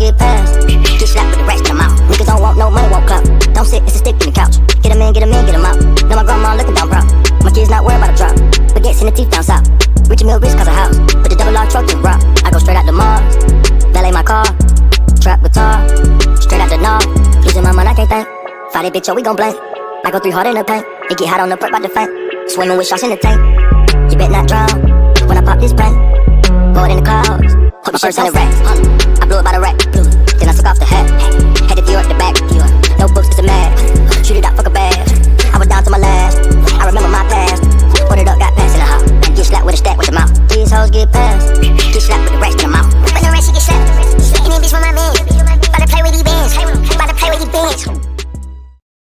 get past. Get slapped with the rest, come out. Niggas don't want no money, won't clap. Don't sit, it's a stick in the couch. Get him in, get him in, get him out. Now my grandma looking down proud. My kids not worried about a drop. But get in the teeth down south. Richard Mille rich cause a house. But the double R truck get robbed. I go straight out the mall. Valet my car. Trap guitar. Straight out the north, Losing my mind, I can't think. Fight it, bitch, yo, we gon' blank. I go three hard in the paint. It get hot on the prep by the faint. Swimming with shots in the tank. You bet not drown. When I pop this prank. Going in the clouds. Put my first on the rack. I blew it by the rack.